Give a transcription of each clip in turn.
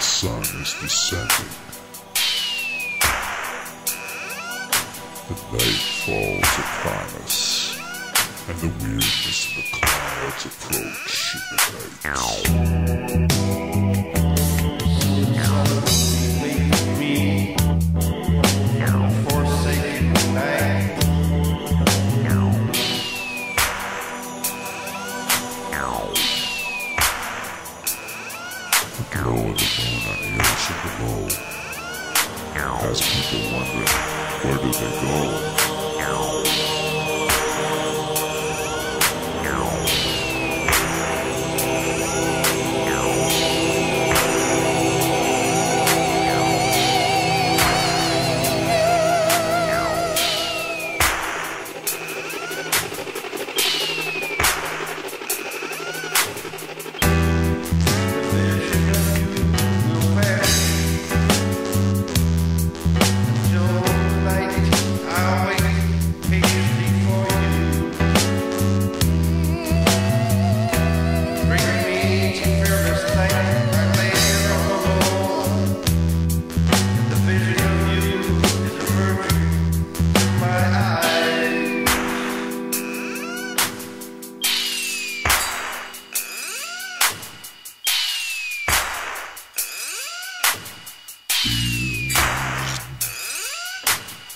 sun is descending. The night falls upon us, and the weirdness of the clouds approach in the night. Of the moon on the ocean below has people wonder, where do they go?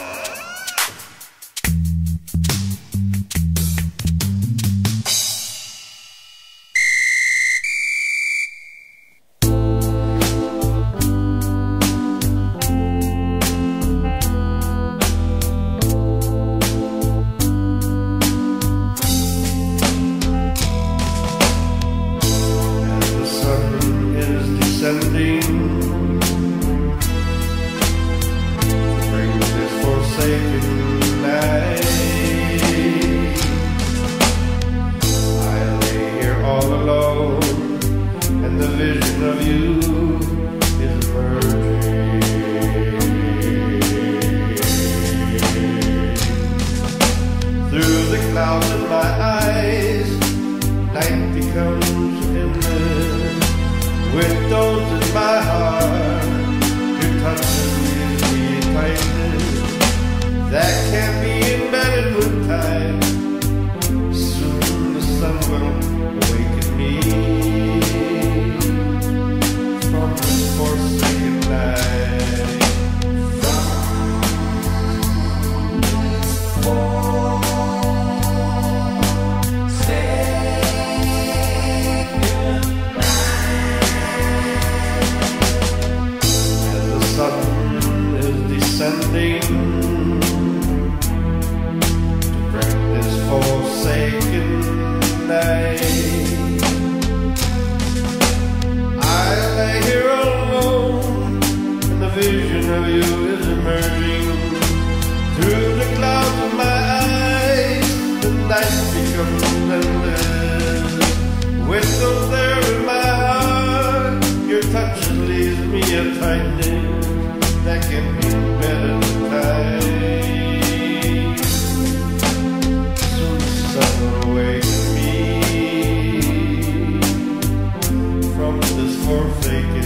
is all alone, and the vision of you is emerging through the clouds in my eyes. Night becomes endless with those in my heart. Your touch is the kindness that can be promises for fake.